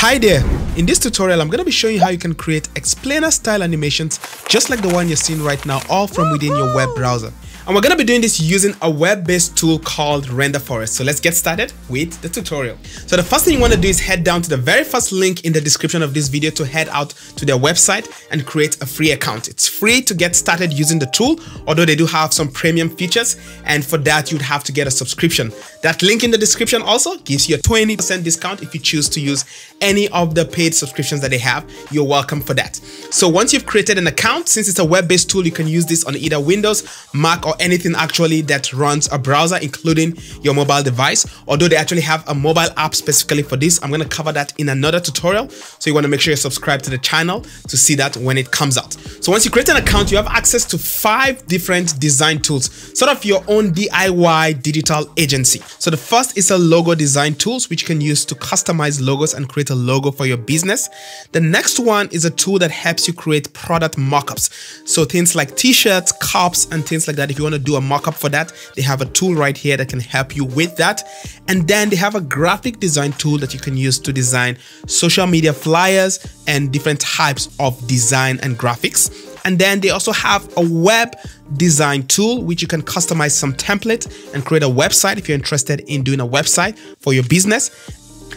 Hi there! In this tutorial, I'm going to be showing you how you can create explainer style animations just like the one you're seeing right now all from within your web browser. And we're to be doing this using a web-based tool called Renderforest. So let's get started with the tutorial. So the first thing you want to do is head down to the very first link in the description of this video to head out to their website and create a free account. It's free to get started using the tool, although they do have some premium features. And for that, you'd have to get a subscription. That link in the description also gives you a 20% discount if you choose to use any of the paid subscriptions that they have. You're welcome for that. So once you've created an account, since it's a web-based tool, you can use this on either Windows, Mac, or anything actually that runs a browser, including your mobile device. Although they actually have a mobile app specifically for this, I'm going to cover that in another tutorial. So you want to make sure you subscribe to the channel to see that when it comes out. So once you create an account, you have access to five different design tools, sort of your own DIY digital agency. So the first is a logo design tools, which you can use to customize logos and create a logo for your business. The next one is a tool that helps you create product mockups. So things like t-shirts, cups, and things like that. If you want to do a mockup for that, they have a tool right here that can help you with that. And then they have a graphic design tool that you can use to design social media flyers and different types of design and graphics. And then they also have a web design tool, which you can customize some template and create a website if you're interested in doing a website for your business.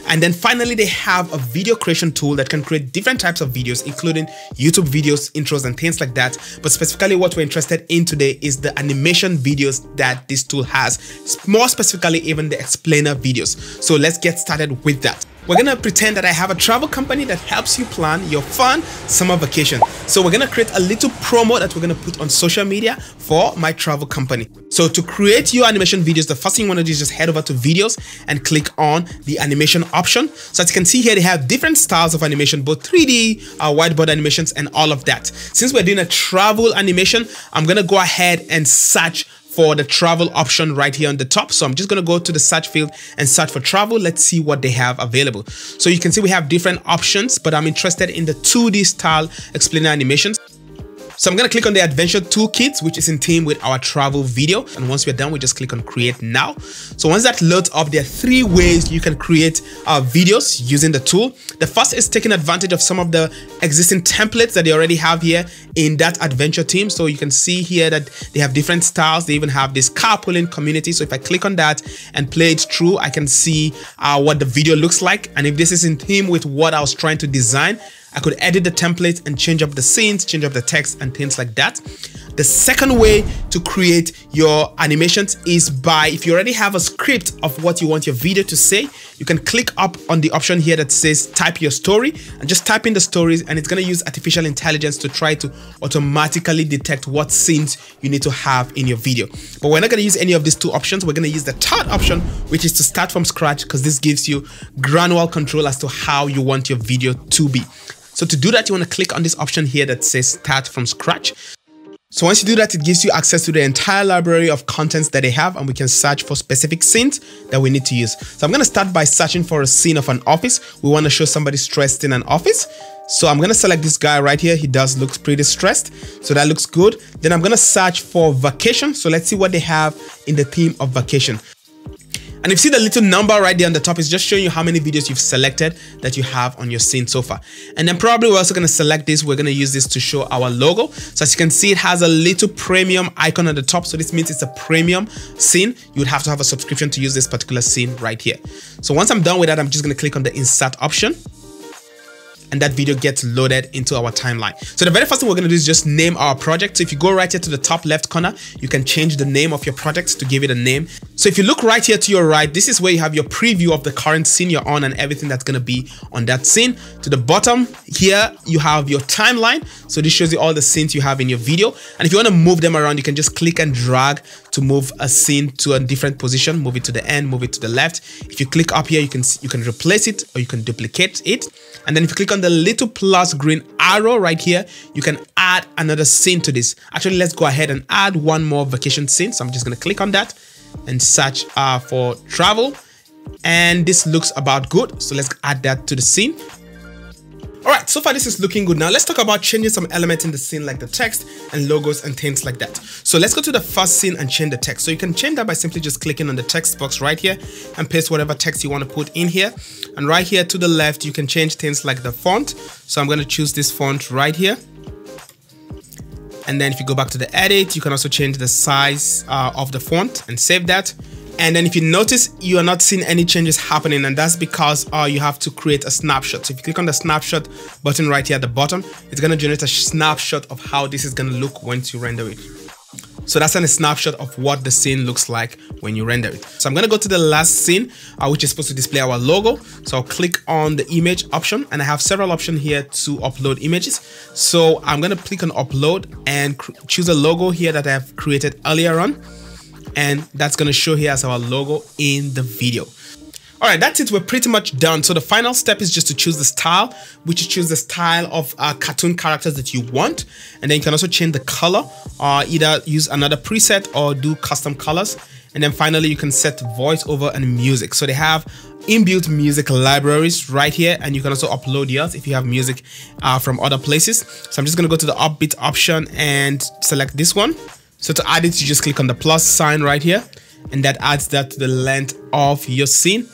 And then finally, they have a video creation tool that can create different types of videos, including YouTube videos, intros, and things like that. But specifically, what we're interested in today is the animation videos that this tool has, more specifically, even the explainer videos. So let's get started with that. We're gonna pretend that I have a travel company that helps you plan your fun summer vacation. So we're gonna create a little promo that we're gonna put on social media for my travel company. So to create your animation videos, the first thing you wanna do is just head over to videos and click on the animation option. So as you can see here, they have different styles of animation, both 3D, uh, whiteboard animations, and all of that. Since we're doing a travel animation, I'm gonna go ahead and search for the travel option right here on the top. So I'm just to go to the search field and search for travel. Let's see what they have available. So you can see we have different options, but I'm interested in the 2D style explainer animations. So I'm to click on the Adventure Toolkit, which is in theme with our travel video. And once we're done, we just click on Create Now. So once that loads up, there are three ways you can create uh, videos using the tool. The first is taking advantage of some of the existing templates that they already have here in that adventure team. So you can see here that they have different styles. They even have this carpooling community. So if I click on that and play it through, I can see uh, what the video looks like. And if this is in theme with what I was trying to design, I could edit the template and change up the scenes, change up the text and things like that. The second way to create your animations is by, if you already have a script of what you want your video to say, you can click up on the option here that says type your story and just type in the stories and it's going to use artificial intelligence to try to automatically detect what scenes you need to have in your video. But we're not going to use any of these two options. We're going to use the third option, which is to start from scratch because this gives you granular control as to how you want your video to be. So to do that, you want to click on this option here that says start from scratch. So once you do that, it gives you access to the entire library of contents that they have and we can search for specific scenes that we need to use. So I'm going to start by searching for a scene of an office. We want to show somebody stressed in an office. So I'm going to select this guy right here. He does looks pretty stressed. So that looks good. Then I'm going to search for vacation. So let's see what they have in the theme of vacation. And if you see the little number right there on the top, it's just showing you how many videos you've selected that you have on your scene so far. And then probably we're also going to select this. We're going to use this to show our logo. So as you can see, it has a little premium icon at the top. So this means it's a premium scene. You would have to have a subscription to use this particular scene right here. So once I'm done with that, I'm just going to click on the insert option and that video gets loaded into our timeline. So the very first thing we're going to do is just name our project. So if you go right here to the top left corner, you can change the name of your project to give it a name. So if you look right here to your right, this is where you have your preview of the current scene you're on and everything that's to be on that scene. To the bottom here, you have your timeline. So this shows you all the scenes you have in your video. And if you want to move them around, you can just click and drag to move a scene to a different position, move it to the end, move it to the left. If you click up here, you can you can replace it or you can duplicate it. And then if you click on the little plus green arrow right here, you can add another scene to this. Actually, let's go ahead and add one more vacation scene. So I'm just to click on that and search uh, for travel. And this looks about good. So let's add that to the scene. Alright, so far this is looking good. Now let's talk about changing some elements in the scene like the text and logos and things like that. So let's go to the first scene and change the text. So you can change that by simply just clicking on the text box right here and paste whatever text you want to put in here. And right here to the left, you can change things like the font. So I'm going to choose this font right here. And then if you go back to the edit, you can also change the size uh, of the font and save that. And then if you notice, you are not seeing any changes happening and that's because uh, you have to create a snapshot. So if you click on the snapshot button right here at the bottom, it's going to generate a snapshot of how this is going to look once you render it. So that's a snapshot of what the scene looks like when you render it. So I'm going to go to the last scene, uh, which is supposed to display our logo. So I'll click on the image option and I have several options here to upload images. So I'm going to click on upload and choose a logo here that I've created earlier on and that's going to show here as our logo in the video. All right, that's it. We're pretty much done. So the final step is just to choose the style, which is choose the style of uh, cartoon characters that you want. And then you can also change the color or either use another preset or do custom colors. And then finally, you can set voiceover and music. So they have inbuilt music libraries right here and you can also upload yours if you have music uh, from other places. So I'm just going to go to the upbeat option and select this one. So to add it, you just click on the plus sign right here and that adds that to the length of your scene.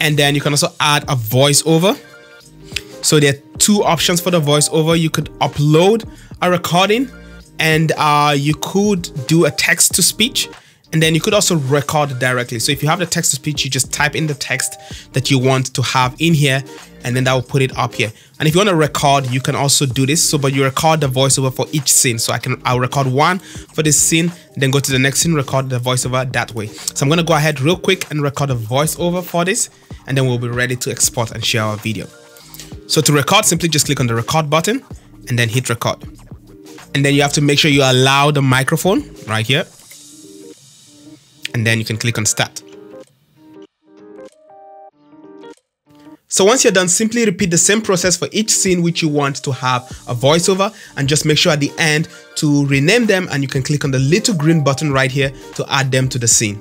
And then you can also add a voiceover. So there are two options for the voiceover. You could upload a recording and uh, you could do a text to speech and then you could also record directly. So if you have the text to speech, you just type in the text that you want to have in here and then that will put it up here. And if you want to record, you can also do this. So, but you record the voiceover for each scene. So I can, I'll record one for this scene, then go to the next scene, record the voiceover that way. So I'm going to go ahead real quick and record a voiceover for this, and then we'll be ready to export and share our video. So to record, simply just click on the record button and then hit record. And then you have to make sure you allow the microphone right here and then you can click on start. So once you're done, simply repeat the same process for each scene which you want to have a voiceover and just make sure at the end to rename them and you can click on the little green button right here to add them to the scene.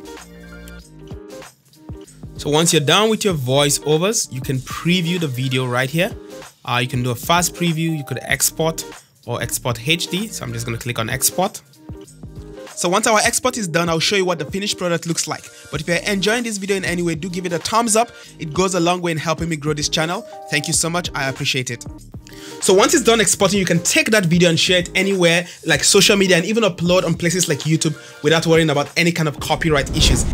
So once you're done with your voiceovers, you can preview the video right here. Uh, you can do a fast preview, you could export or export HD. So I'm just going to click on export. So once our export is done, I'll show you what the finished product looks like. But if you're enjoying this video in any way, do give it a thumbs up. It goes a long way in helping me grow this channel. Thank you so much. I appreciate it. So once it's done exporting, you can take that video and share it anywhere like social media and even upload on places like YouTube without worrying about any kind of copyright issues.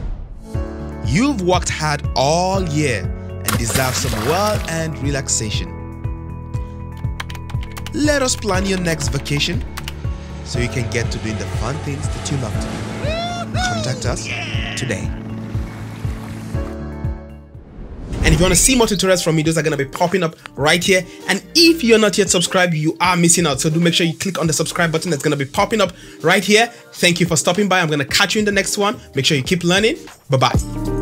You've worked hard all year and deserve some well-earned relaxation. Let us plan your next vacation so you can get to doing the fun things that you love to do. Contact us today. And if you want to see more tutorials from me, those are going to be popping up right here. And if you're not yet subscribed, you are missing out. So do make sure you click on the subscribe button that's going to be popping up right here. Thank you for stopping by. I'm going to catch you in the next one. Make sure you keep learning. Bye-bye.